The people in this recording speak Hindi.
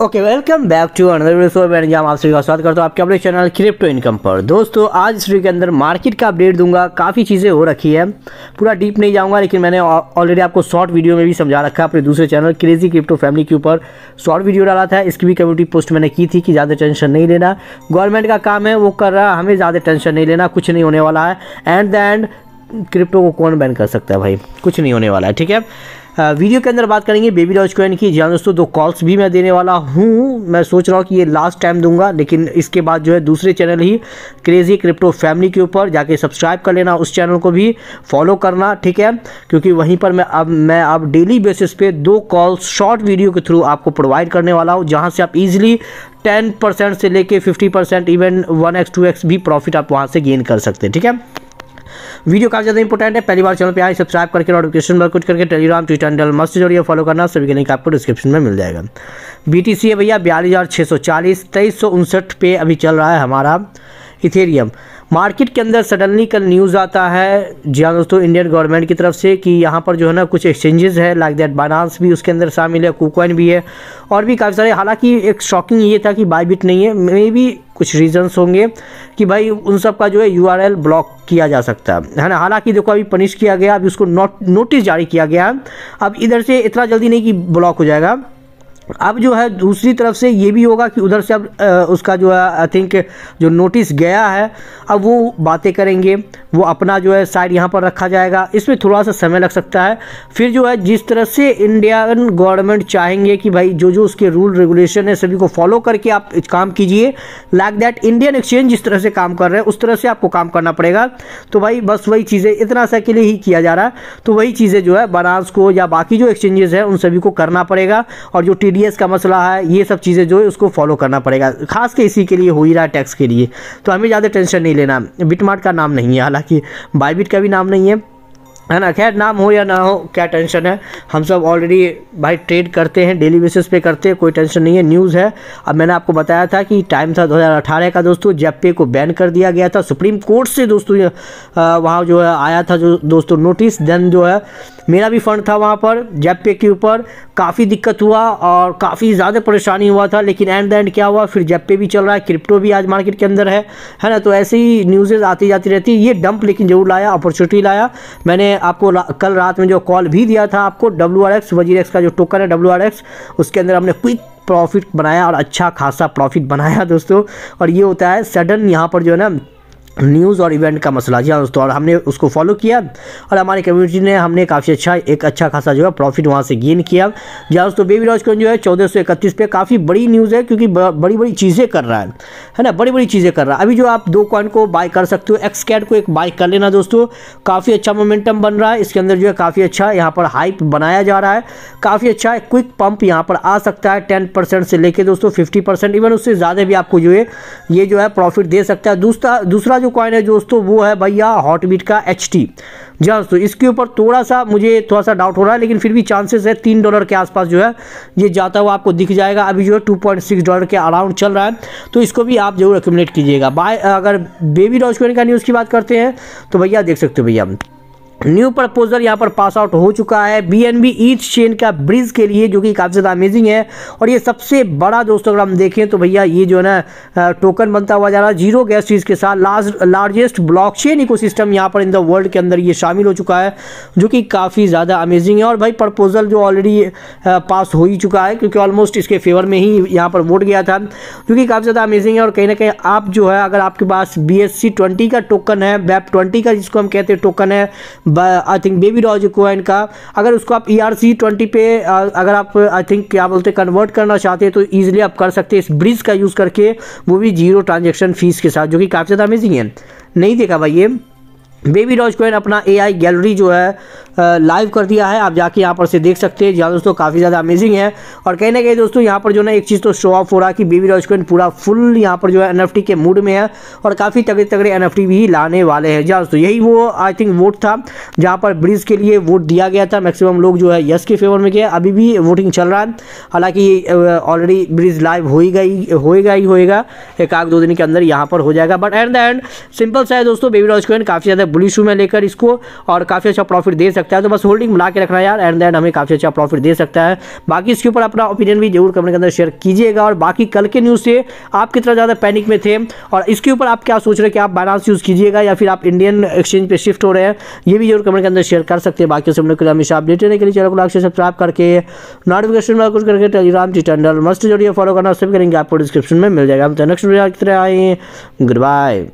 Okay welcome back to another video मैं निज़ाम आप सभी का स्वागत करता हूँ आपके अपने चैनल क्रिप्टो इनकम पर। दोस्तों, आज इस वीडियो के अंदर मार्केट का अपडेट दूँगा। काफ़ी चीज़ें हो रखी है। पूरा डीप नहीं जाऊँगा, लेकिन मैंने ऑलरेडी आपको शॉर्ट वीडियो में भी समझा रखा है अपने दूसरे चैनल क्रेजी क्रिप्टो फैमिली के ऊपर। शॉर्ट वीडियो डाला था, इसकी भी कम्युनिटी पोस्ट मैंने की थी कि ज़्यादा टेंशन नहीं लेना। गवर्नमेंट का काम है, वो कर रहा है, हमें ज़्यादा टेंशन नहीं लेना, कुछ नहीं होने वाला है। एंड द एंड क्रिप्टो को कौन बैन कर सकता है भाई? कुछ नहीं होने वाला है, ठीक है? वीडियो के अंदर बात करेंगे बेबी डॉज कॉइन की जी दोस्तों, दो कॉल्स भी मैं देने वाला हूँ। मैं सोच रहा हूँ कि ये लास्ट टाइम दूँगा, लेकिन इसके बाद जो है दूसरे चैनल ही क्रेजी क्रिप्टो फैमिली के ऊपर जाके सब्सक्राइब कर लेना उस चैनल को भी फॉलो करना, ठीक है? क्योंकि वहीं पर मैं अब मैं अब डेली बेसिस पे दो कॉल्स शॉर्ट वीडियो के थ्रू आपको प्रोवाइड करने वाला हूँ, जहाँ से आप इजिली टेन परसेंट से लेके fifty percent even one X two X भी प्रॉफिट आप वहाँ से गेन कर सकते हैं, ठीक है? वीडियो काफ़ी ज़्यादा इंपॉर्टेंट है, पहली बार चैनल पर आए सब्सक्राइब करके नोटिफिकेशन पर कुछ करके टेलीग्राम ट्विटर हैंडल मस्त जोड़िए फॉलो करना, सभी के लिंक आपको डिस्क्रिप्शन में मिल जाएगा। बी टी सी है भैया, बयालीस हज़ार छः सौ चालीस, तेईस सौ उनसठ पे अभी चल रहा है हमारा इथेरियम। मार्केट के अंदर सडनली कल न्यूज़ आता है, जी हाँ दोस्तों, इंडियन गवर्नमेंट की तरफ़ से कि यहाँ पर जो है ना कुछ एक्सचेंजेस है लाइक दैट बाइनांस भी उसके अंदर शामिल है कुकॉइन भी है, और भी काफ़ी सारे। हालाँकि एक शॉकिंग ये था कि बाईबिट नहीं है मे भी कुछ रीजंस होंगे कि भाई उन सब का जो है यू ब्लॉक किया जा सकता है ना? हालाँकि देखो, अभी पनिश किया गया, अभी उसको नोटिस जारी किया गया। अब इधर से इतना जल्दी नहीं कि ब्लॉक हो जाएगा। अब जो है, दूसरी तरफ़ से ये भी होगा कि उधर से अब उसका जो है आई थिंक जो नोटिस गया है, अब वो बातें करेंगे। वो अपना जो है साइड यहाँ पर रखा जाएगा। इसमें थोड़ा सा समय लग सकता है। फिर जो है, जिस तरह से इंडियन गवर्नमेंट चाहेंगे कि भाई जो जो उसके रूल रेगुलेशन है, सभी को फॉलो करके आप काम कीजिए। लाइक दैट इंडियन एक्सचेंज जिस तरह से काम कर रहे हैं, उस तरह से आपको काम करना पड़ेगा। तो भाई, बस वही चीज़ें, इतना सा के लिए ही किया जा रहा है। तो वही चीज़ें जो है बनारस को या बाकी जो एक्सचेंजेस हैं, उन सभी को करना पड़ेगा। और जो टी का मसला है, ये सब चीज़ें जो है उसको फॉलो करना पड़ेगा। खास के इसी के लिए हो ही रहा है टैक्स के लिए। तो हमें ज़्यादा टेंशन नहीं लेना। बिटमार्ट का नाम नहीं है, हालाँकि बाईबिट का भी नाम नहीं है। है ना? खैर, नाम हो या ना हो, क्या टेंशन है? हम सब ऑलरेडी भाई ट्रेड करते हैं डेली बेसिस पे करते हैं, कोई टेंशन नहीं है। न्यूज़ है। अब मैंने आपको बताया था कि टाइम था 2018 का दोस्तों जेपे को बैन कर दिया गया था सुप्रीम कोर्ट से दोस्तों वहाँ जो है आया था जो दोस्तों नोटिस देन जो है मेरा भी फंड था वहाँ पर जेपे के ऊपर। काफ़ी दिक्कत हुआ और काफ़ी ज़्यादा परेशानी हुआ था लेकिन एंड द एंड क्या हुआ? फिर जेपे भी चल रहा है क्रिप्टो भी आज मार्केट के अंदर है है ना? तो ऐसे ही न्यूज़ेज आती जाती रहती। है ये डंप लेकिन ज़रूर लाया अपॉर्चुनिटी लाया। मैंने आपको रा, कल रात में जो कॉल भी दिया था आपको W R X WazirX का जो टोकन है डब्ल्यू आर एक्स उसके अंदर हमने क्विक प्रॉफिट बनाया और अच्छा खासा प्रॉफिट बनाया दोस्तों। और ये होता है सडन यहाँ पर जो है ना न्यूज़ और इवेंट का मसला। जी हाँ दोस्तों, और हमने उसको फॉलो किया और हमारी कम्युनिटी ने हमने काफ़ी अच्छा एक अच्छा खासा जो है प्रॉफिट वहाँ से गेन किया। जी हाँ दोस्तों बेबी रॉज जो है चौदह सौ इकतीस पे काफ़ी बड़ी न्यूज़ है क्योंकि बड़ी बड़ी चीज़ें कर रहा है। है ना? बड़ी बड़ी चीज़ें कर रहा है। अभी जो आप दो कॉइन को बाय कर सकते हो एक्स कैट को एक बाय कर लेना दोस्तों। काफ़ी अच्छा मोमेंटम बन रहा है। इसके अंदर जो है काफ़ी अच्छा यहाँ पर हाइप बनाया जा रहा है। काफ़ी अच्छा क्विक पंप यहाँ पर आ सकता है टेन परसेंट से लेकर दोस्तों फिफ्टी परसेंट इवन उससे ज़्यादा भी आपको जो है, ये जो है प्रॉफिट दे सकता है। दूसरा दूसरा जो कॉइन है दोस्तों, वो है भैया हॉटबीट का एच टी जी हाँ दोस्तों, इसके ऊपर थोड़ा सा मुझे थोड़ा सा डाउट हो रहा है, लेकिन फिर भी चांसेस है तीन डॉलर के आसपास जो है, ये जाता हुआ आपको दिख जाएगा। अभी जो है टू पॉइंट सिक्स डॉलर के अराउंड चल रहा है तो इसको भी आप ज़रूर एक्यूमलेट कीजिएगा। बाय, अगर बेबी डॉज का न्यूज़ की बात करते हैं तो भैया देख सकते हो भैया। न्यू प्रपोजल यहाँ पर पास आउट हो चुका है। B N B each chain का ब्रिज के लिए, जो कि काफ़ी ज़्यादा अमेजिंग है। और ये सबसे बड़ा दोस्तों, अगर हम देखें तो भैया ये जो है ना टोकन बनता हुआ जा रहा है। ज़ीरो गैस चीज़ के साथ large largest blockchain ecosystem यहाँ पर इन द वर्ल्ड के अंदर ये शामिल हो चुका है, जो कि काफ़ी ज़्यादा अमेजिंग है। और भाई प्रपोजल जो ऑलरेडी पास हो ही चुका है, क्योंकि ऑलमोस्ट इसके फेवर में ही यहाँ पर वोट गया था, जो कि काफ़ी ज़्यादा अमेजिंग है। और कहीं ना कहीं आप जो है, अगर आपके पास बी एस सी ट्वेंटी का टोकन है बैप ट्वेंटी का जिसको हम कहते हैं टोकन है I think baby doge coin का, अगर उसको आप ई आर सी ट्वेंटी पे अगर आप आई थिंक क्या बोलते हैं कन्वर्ट करना चाहते हैं तो ईजिली आप कर सकते हैं इस ब्रिज का यूज़ करके वो भी ज़ीरो ट्रांजेक्शन फ़ीस के साथ, जो कि काफ़ी ज़्यादा अमेजिंग है। नहीं देखा भाई ये? बेबी डॉज कोइन अपना एआई गैलरी जो है लाइव कर दिया है। आप जाके यहाँ पर से देख सकते हैं। जहाँ दोस्तों, काफ़ी ज़्यादा अमेजिंग है। और कहीं ना कहीं दोस्तों, यहाँ पर जो ना, एक चीज़ तो शो ऑफ़ हो रहा है कि बेबी कोइन पूरा फुल यहाँ पर जो है एनएफटी के मूड में है और काफ़ी तगड़े तगड़े एनएफटी भी लाने वाले हैं। जहाँ दोस्तों, यही वो आई थिंक वोट था जहाँ पर ब्रिज के लिए वोट दिया गया था। मैक्सिमम लोग जो है यस के फेवर में गए। अभी भी वोटिंग चल रहा है। हालाँकि ऑलरेडी ब्रिज लाइव हो ही गई होएगा ही होएगा। एक आग दो दिन के अंदर यहाँ पर हो जाएगा। But at the end simple सा है दोस्तों बेबी कोइन काफ़ी ज़्यादा बुलिश में लेकर इसको और काफ़ी अच्छा प्रॉफिट दे सकते सकता है तो बस होल्डिंग बना के रखना यार एंड देन हमें काफ़ी अच्छा प्रॉफिट दे सकता है। बाकी इसके ऊपर अपना ओपिनियन भी ज़रूर कमेंट के अंदर शेयर कीजिएगा, और बाकी कल के न्यूज़ से आप कितना ज़्यादा पैनिक में थे, और इसके ऊपर आप क्या सोच रहे हैं कि आप बाइनांस यूज़ कीजिएगा, या फिर आप इंडियन एक्सचेंज पे शिफ्ट हो रहे हैं, ये भी ज़रूर कमेंट के अंदर शेयर कर सकते हैं। बाकी सब लोग हमेशा अपडेट रहने के लिए चैनल को लाइक सब्सक्राइब करके नोटिफिकेशन में कुछ करके टेलीग्राम टंडल मस्ट जोड़िए फॉलो करना सब करेंगे आपको डिस्क्रिप्शन में मिल जाएगा। हम तो नेक्स्ट वीडियो आए गुड बाय